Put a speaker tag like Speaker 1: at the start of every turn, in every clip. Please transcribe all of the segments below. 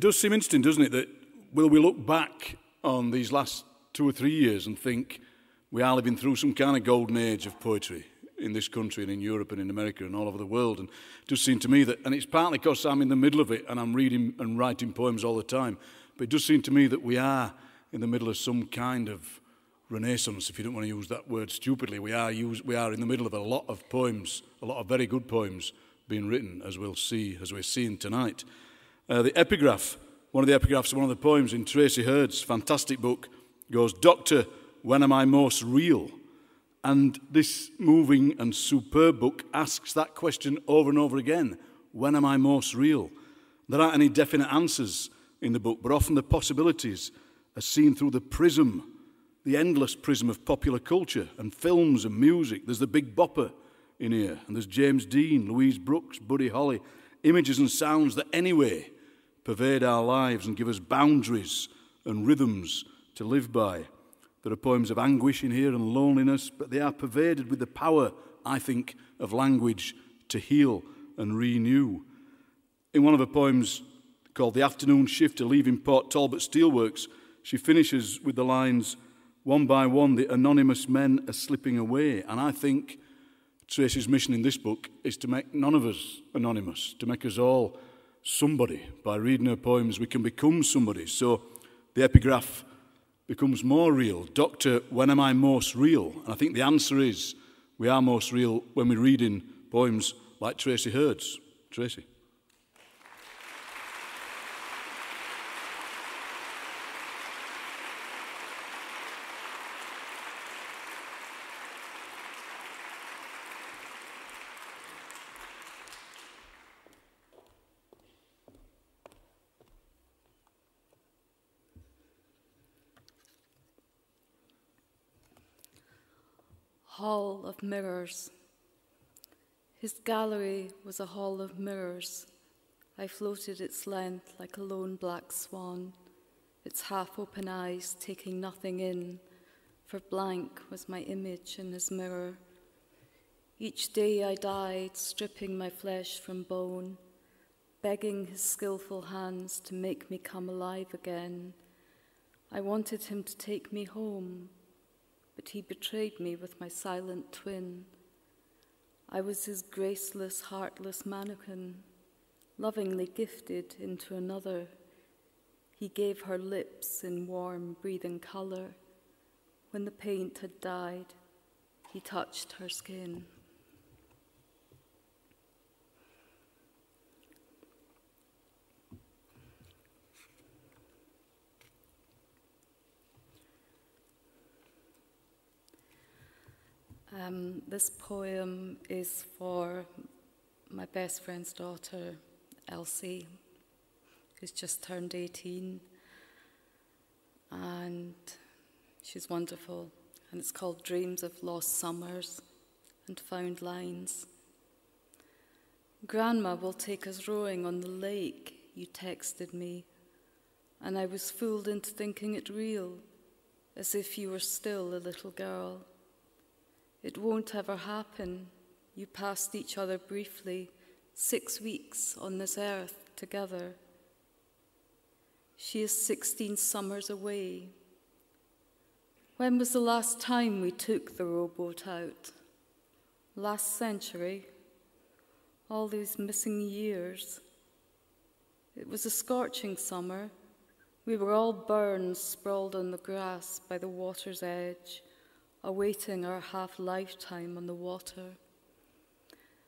Speaker 1: It does seem interesting, doesn't it, that will we look back on these last two or three years and think we are living through some kind of golden age of poetry in this country and in Europe and in America and all over the world. And it does seem to me that, and it's partly because I'm in the middle of it and I'm reading and writing poems all the time, but it does seem to me that we are in the middle of some kind of renaissance, if you don't want to use that word stupidly. We are, use, we are in the middle of a lot of poems, a lot of very good poems being written, as we'll see, as we're seeing tonight. Uh, the epigraph, one of the epigraphs of one of the poems in Tracey Herd's fantastic book, goes, Doctor, when am I most real? And this moving and superb book asks that question over and over again when am I most real? There aren't any definite answers in the book, but often the possibilities are seen through the prism, the endless prism of popular culture and films and music. There's the Big Bopper in here, and there's James Dean, Louise Brooks, Buddy Holly, images and sounds that anyway pervade our lives and give us boundaries and rhythms to live by. There are poems of anguish in here and loneliness, but they are pervaded with the power, I think, of language to heal and renew. In one of her poems called The Afternoon Shifter Leaving Port Talbot Steelworks, she finishes with the lines, One by one, the anonymous men are slipping away. And I think Tracey's mission in this book is to make none of us anonymous, to make us all somebody. By reading her poems, we can become somebody. So the epigraph becomes more real. Doctor, when am I most real? And I think the answer is we are most real when we read in poems like Tracey Herd's. Tracey.
Speaker 2: Hall of mirrors. His gallery was a hall of mirrors. I floated its length like a lone black swan, its half open eyes taking nothing in, for blank was my image in his mirror. Each day I died, stripping my flesh from bone, begging his skilful hands to make me come alive again. I wanted him to take me home, but he betrayed me with my silent twin. I was his graceless, heartless mannequin, lovingly gifted into another. He gave her lips in warm, breathing colour. When the paint had died, he touched her skin. Um, this poem is for my best friend's daughter, Elsie, who's just turned 18. And she's wonderful. And it's called Dreams of Lost Summers and Found Lines. Grandma will take us rowing on the lake, you texted me. And I was fooled into thinking it real, as if you were still a little girl. It won't ever happen. You passed each other briefly, six weeks on this earth together. She is 16 summers away. When was the last time we took the rowboat out? Last century? All these missing years. It was a scorching summer. We were all burned, sprawled on the grass by the water's edge awaiting our half lifetime on the water.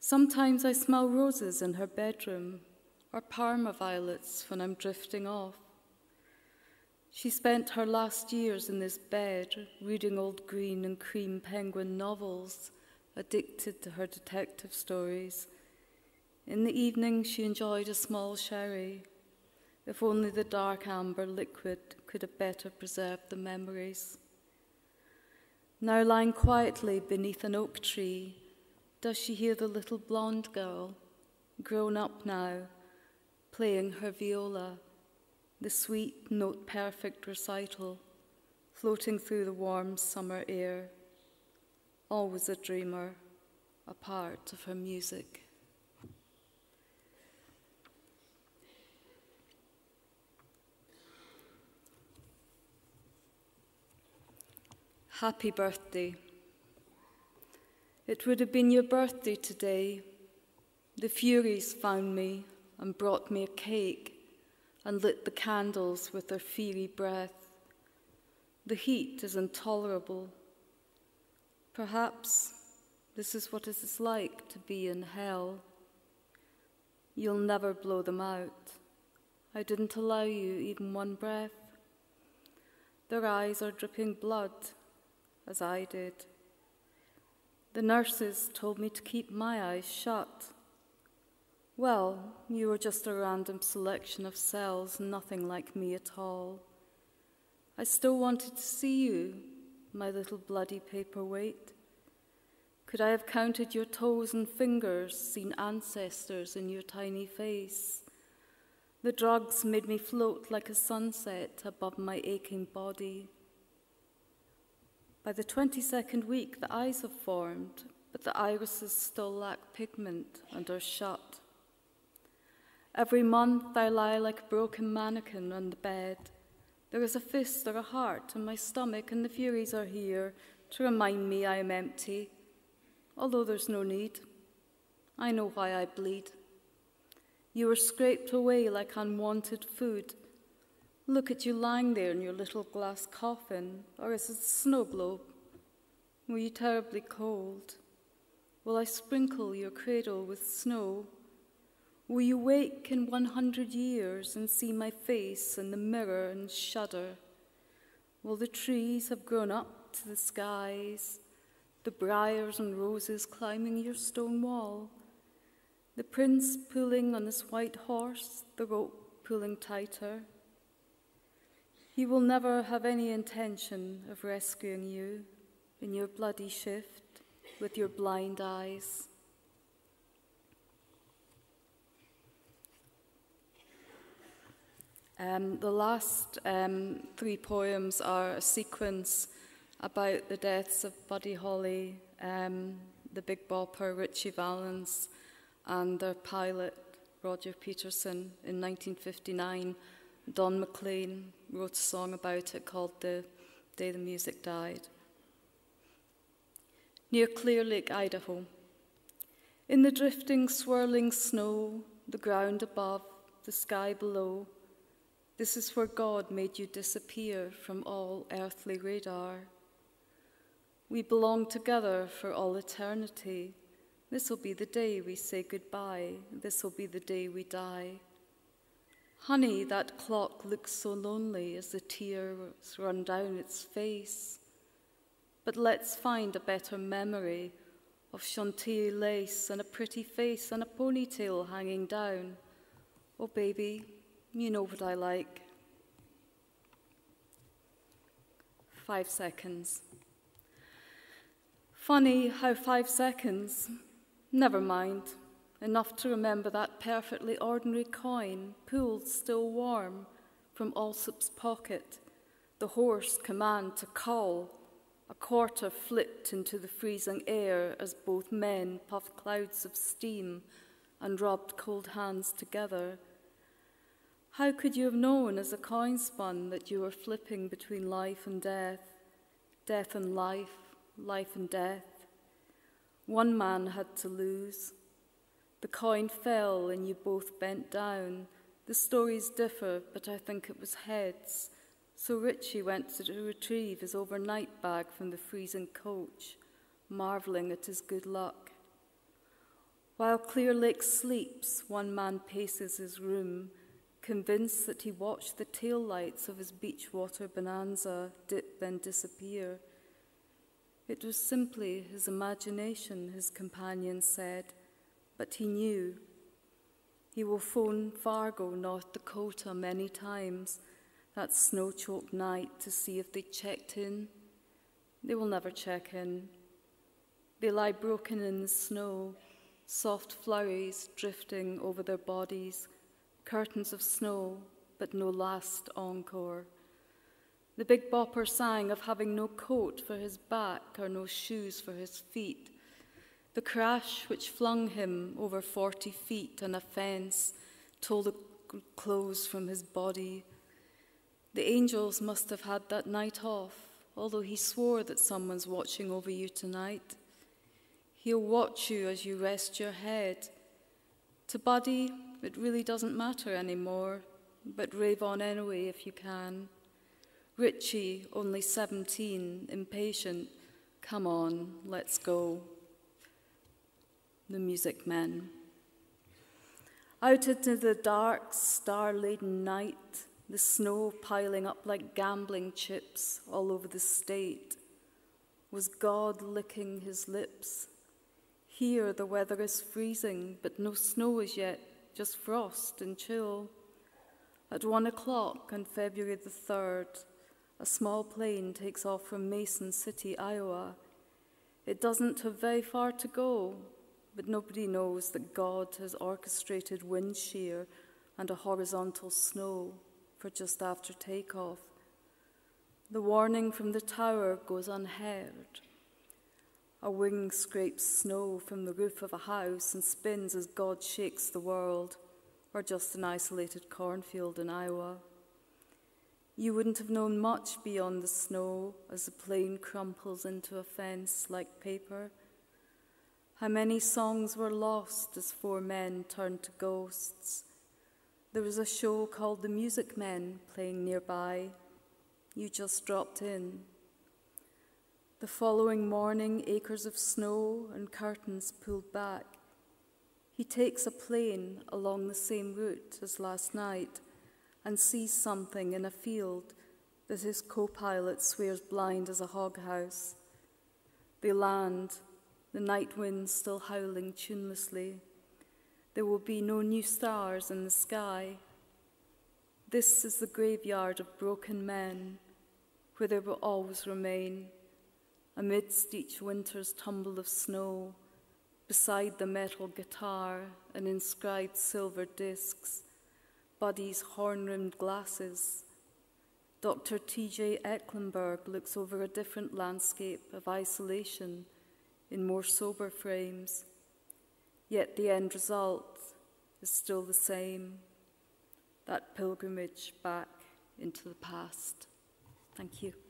Speaker 2: Sometimes I smell roses in her bedroom or Parma violets when I'm drifting off. She spent her last years in this bed reading old green and cream penguin novels, addicted to her detective stories. In the evening, she enjoyed a small sherry. If only the dark amber liquid could have better preserved the memories. Now, lying quietly beneath an oak tree, does she hear the little blonde girl, grown up now, playing her viola, the sweet, note perfect recital floating through the warm summer air? Always a dreamer, a part of her music. Happy birthday. It would have been your birthday today. The Furies found me and brought me a cake and lit the candles with their fiery breath. The heat is intolerable. Perhaps this is what it is like to be in hell. You'll never blow them out. I didn't allow you even one breath. Their eyes are dripping blood, as I did. The nurses told me to keep my eyes shut. Well, you were just a random selection of cells, nothing like me at all. I still wanted to see you, my little bloody paperweight. Could I have counted your toes and fingers, seen ancestors in your tiny face? The drugs made me float like a sunset above my aching body. By the 22nd week, the eyes have formed, but the irises still lack pigment and are shut. Every month, I lie like a broken mannequin on the bed. There is a fist or a heart in my stomach, and the Furies are here to remind me I am empty although there's no need. I know why I bleed. You were scraped away like unwanted food. Look at you lying there in your little glass coffin, or is it a snow globe? Were you terribly cold? Will I sprinkle your cradle with snow? Will you wake in one hundred years and see my face in the mirror and shudder? Will the trees have grown up to the skies? the briars and roses climbing your stone wall, the prince pulling on his white horse, the rope pulling tighter. He will never have any intention of rescuing you in your bloody shift with your blind eyes. Um, the last um, three poems are a sequence about the deaths of Buddy Holly, um, the Big Bopper, Ritchie Valens, and their pilot, Roger Peterson, in 1959. Don McLean wrote a song about it called The Day the Music Died. Near Clear Lake, Idaho. In the drifting, swirling snow, the ground above, the sky below, this is where God made you disappear from all earthly radar. We belong together for all eternity. This will be the day we say goodbye. This will be the day we die. Honey, that clock looks so lonely as the tears run down its face. But let's find a better memory of Chantilly lace and a pretty face and a ponytail hanging down. Oh, baby, you know what I like. Five seconds. Funny how five seconds, never mind, enough to remember that perfectly ordinary coin pulled still warm from Allsup's pocket, the hoarse command to call, a quarter flipped into the freezing air as both men puffed clouds of steam and rubbed cold hands together. How could you have known as a coin spun that you were flipping between life and death, death and life, life and death. One man had to lose. The coin fell and you both bent down. The stories differ, but I think it was heads. So Ritchie went to retrieve his overnight bag from the freezing coach, marvelling at his good luck. While Clear Lake sleeps, one man paces his room, convinced that he watched the tail lights of his Beechcraft Bonanza dip then disappear. It was simply his imagination, his companion said, but he knew. He will phone Fargo, North Dakota, many times that snow choked night to see if they checked in. They will never check in. They lie broken in the snow, soft flurries drifting over their bodies, curtains of snow, but no last encore. The big bopper sang of having no coat for his back or no shoes for his feet. The crash which flung him over 40 feet on a fence tore the clothes from his body. The angels must have had that night off, although he swore that someone's watching over you tonight. He'll watch you as you rest your head. To Buddy, it really doesn't matter anymore, but rave on anyway if you can. Ritchie, only 17, impatient, come on, let's go. The Music Men. Out into the dark, star laden night, the snow piling up like gambling chips all over the state. Was God licking his lips? Here the weather is freezing, but no snow as yet, just frost and chill. At one o'clock on February the 3rd, a small plane takes off from Mason City, Iowa. It doesn't have very far to go, but nobody knows that God has orchestrated wind shear and a horizontal snow for just after takeoff. The warning from the tower goes unheard. A wing scrapes snow from the roof of a house and spins as God shakes the world, or just an isolated cornfield in Iowa. You wouldn't have known much beyond the snow as the plane crumples into a fence like paper. How many songs were lost as four men turned to ghosts there was a show called The Music Men playing nearby. You just dropped in. The following morning, acres of snow and curtains pulled back. He takes a plane along the same route as last night and sees something in a field that his co pilot swears blind as a hoghouse. They land, the night wind still howling tunelessly. There will be no new stars in the sky. This is the graveyard of broken men, where there will always remain, amidst each winter's tumble of snow, beside the metal guitar and inscribed silver discs, Buddy's horn rimmed glasses. Dr. T.J. Eckleburg looks over a different landscape of isolation in more sober frames Yet the end result is still the same that pilgrimage back into the past. Thank you.